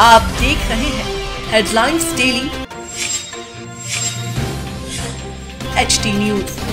आप देख रहे हैं headlines daily H T news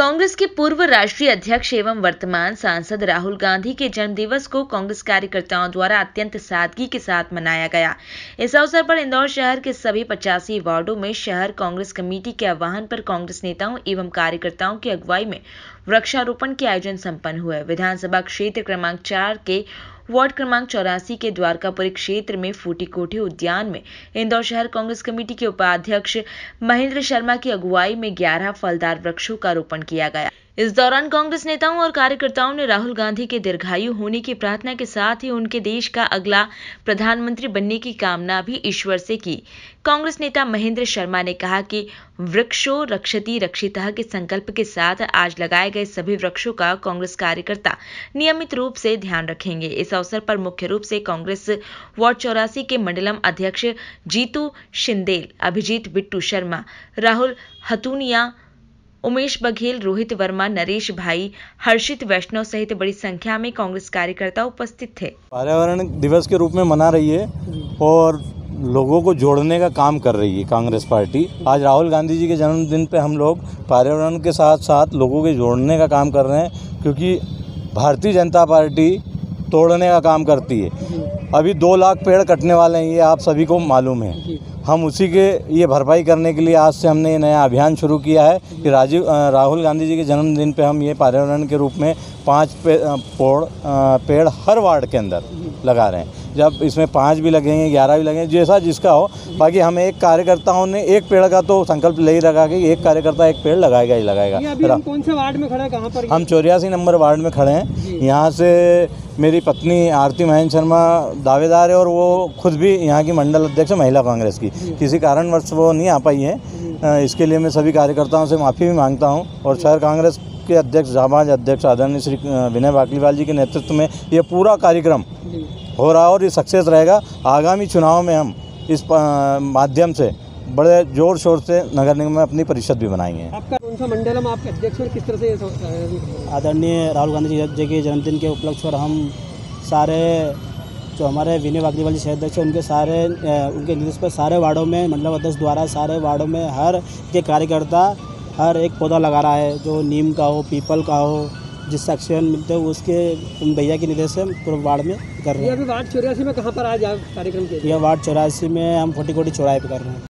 Congress के पूर्व राष्ट्रीय अध्यक्ष एवं वर्तमान सांसद राहुल गांधी के जन्मदिवस को कांग्रेस कार्यकर्ताओं द्वारा अत्यंत सादगी के साथ मनाया गया। इस अवसर पर इंदौर शहर के सभी पचासी वार्डों में शहर कांग्रेस कमेटी के आह्वान पर कांग्रेस नेताओं एवं कार्यकर्ताओं की अगुवाई में वृक्षारोपण के आयोजन संपन्न हुए। विधानसभा क्षेत्र क्रमांक चार के वार्ड क्रमांक चौरासी के द्वारकापुरी क्षेत्र में फूटी कोठी उद्यान में इंदौर शहर कांग्रेस कमेटी के उपाध्यक्ष महेंद्र शर्मा की अगुवाई में 11 फलदार वृक्षों का रोपण किया गया। इस दौरान कांग्रेस नेताओं और कार्यकर्ताओं ने राहुल गांधी के दीर्घायु होने की प्रार्थना के साथ ही उनके देश का अगला प्रधानमंत्री बनने की कामना भी ईश्वर से की। कांग्रेस नेता महेंद्र शर्मा ने कहा कि वृक्षो, रक्षति, रक्षिता के संकल्प के साथ आज लगाए गए सभी वृक्षों का कांग्रेस कार्यकर्ता नियमित रूप से ध्यान रखेंगे। इस अवसर पर मुख्य रूप से कांग्रेस वार्ड चौरासी के मंडलम अध्यक्ष जीतू शिंदेल, अभिजीत बिट्टू शर्मा, राहुल हतूनिया उमेश बघेल, रोहित वर्मा, नरेश भाई, हर्षित वैष्णव सहित बड़ी संख्या में कांग्रेस कार्यकर्ता उपस्थित थे। पर्यावरण दिवस के रूप में मना रही है और लोगों को जोड़ने का काम कर रही है कांग्रेस पार्टी। आज राहुल गांधी जी के जन्मदिन पे हम लोग पर्यावरण के साथ साथ लोगों के जोड़ने का काम कर रहे हैं, क्योंकि भारतीय जनता पार्टी तोड़ने का काम करती है। अभी दो लाख पेड़ कटने वाले हैं ये आप सभी को मालूम है। हम उसी के ये भरपाई करने के लिए आज से हमने ये नया अभियान शुरू किया है कि राजीव राहुल गांधी जी के जन्मदिन पे हम ये पर्यावरण के रूप में पाँच पे, पोड़ पेड़ हर वार्ड के अंदर लगा रहे हैं। जब इसमें पाँच भी लगेंगे ग्यारह भी लगेंगे जैसा जिसका हो बाकी हमें एक कार्यकर्ताओं ने एक पेड़ का तो संकल्प ले ही रखा कि एक कार्यकर्ता एक पेड़ लगाएगा ही लगाएगा। अभी हम कौन से वार्ड में खड़े हैं कहाँ पर हम चौरासी नंबर वार्ड में खड़े हैं। यहाँ से मेरी पत्नी आरती महेंद्र शर्मा दावेदार है और वो खुद भी यहाँ की मंडल अध्यक्ष महिला कांग्रेस की। किसी कारणवश वो नहीं आ पाई है। इसके लिए मैं सभी कार्यकर्ताओं से माफ़ी भी माँगता हूँ और शहर कांग्रेस के अध्यक्ष जाबाज अध्यक्ष आदरणीय श्री विनय बाकलीवाल जी के नेतृत्व में ये पूरा कार्यक्रम हो रहा है और ये सक्सेस रहेगा। आगामी चुनाव में हम इस माध्यम से बड़े ज़ोर शोर से नगर निगम में अपनी परिषद भी बनाएँगे। कौन सा मंडलम आपके अध्यक्ष और किस तरह से ये आदरणीय राहुल गांधी जी के जन्मदिन के उपलक्ष्य पर हम सारे जो हमारे विनय वागलीवाल जी शहर अध्यक्ष उनके सारे उनके निर्देश पर सारे वार्डों में मंडल अध्यक्ष द्वारा सारे वार्डों में हर के कार्यकर्ता हर एक पौधा लगा रहा है जो नीम का हो पीपल का हो जिससे ऑक्सीजन मिलते हो उसके उन भैया के निर्देश से हम पूरे वार्ड में कर रहे हैं अभी वार्ड चौरासी में कहाँ पर आज कार्यक्रम? यह वार्ड चौरासी में हम फोटी कोटी चौराहे पे कर रहे हैं